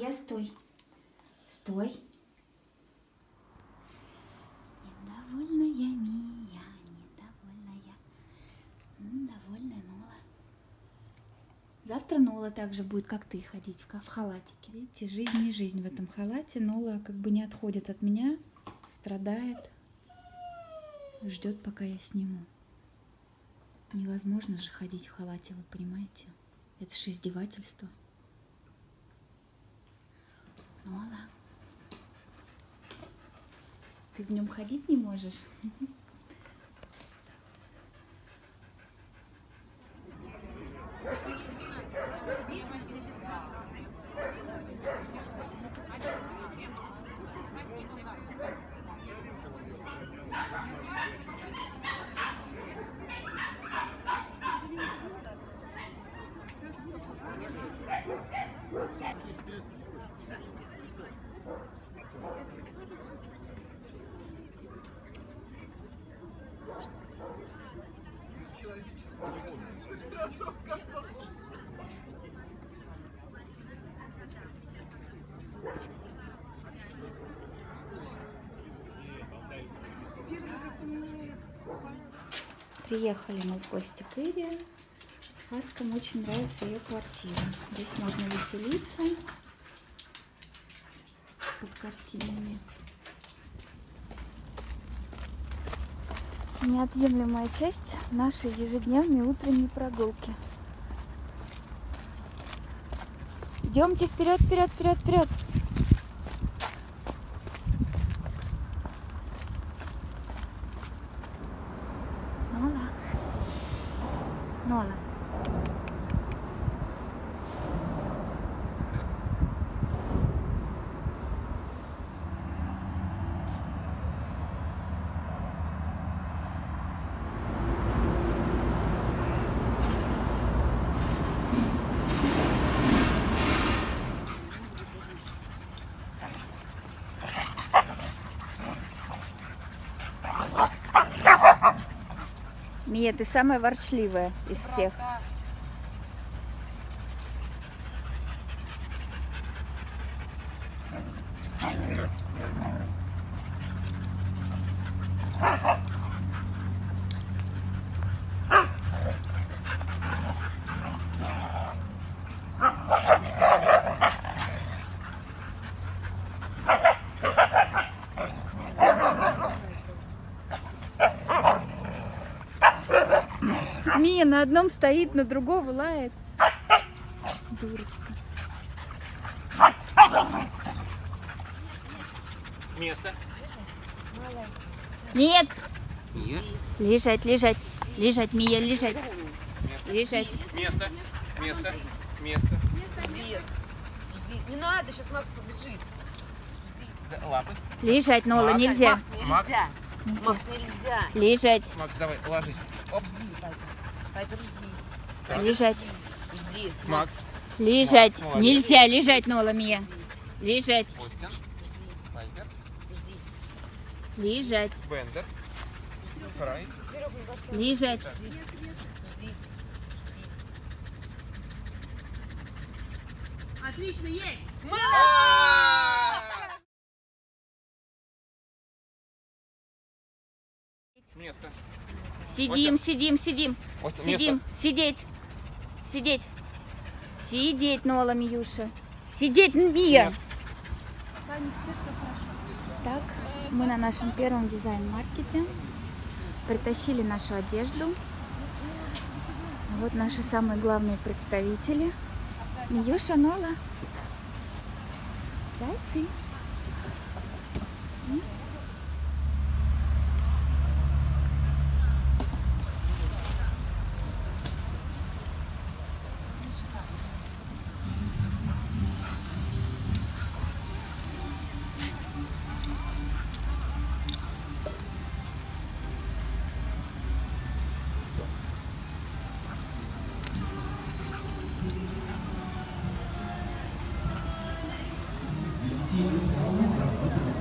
Мия, стой. Стой. Недовольная Мия, недовольная. Довольная Нола. Завтра Нола также будет, как ты, ходить в халатике. Видите, жизнь не жизнь в этом халате. Нола как бы не отходит от меня, страдает, ждет, пока я сниму. Невозможно же ходить в халате, вы понимаете? Это же издевательство. Нола, ты в нем ходить не можешь? Приехали мы в гости к Ире. Хаскам очень нравится ее квартира. Здесь можно веселиться под картинами. Неотъемлемая часть нашей ежедневной утренней прогулки. Идемте вперед, вперед, вперед, вперед. Нола. Нола. Мия, ты самая ворчливая из всех. Мия на одном стоит, на другого лает. Дурочка. Место. Нет! Нет. Лежать, лежать. Лежать, Мия, лежать. Лежать. Место. Место. Место. Жди. Жди. Не надо, сейчас Макс побежит. Да, лапы. Лежать, Нола, Макс. нельзя. Макс, нельзя. Макс. Макс, нельзя. Лежать, Макс, давай, ложись. Оп. Жди, Лежать, Жди. Макс. лежать. Макс, молодец. Нельзя лежать, Нола, Мия. Лежать, Остин. Пайпер. Жди. лежать, Бендер. Фрай. Лежать. жди. Жди. Отлично, есть! Место. Сидим, сидим, сидим. Остин, Сидим, место. сидеть, сидеть. Сидеть, Нола, Миюша. Сидеть, Мия. Нет. Так, мы на нашем первом дизайн-маркете притащили нашу одежду. Вот наши самые главные представители. Миюша, Нола. Зайцы.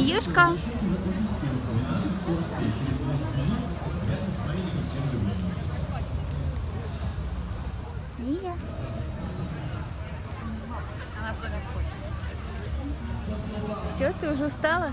Ешка. Лия. Она. Все, ты уже устала?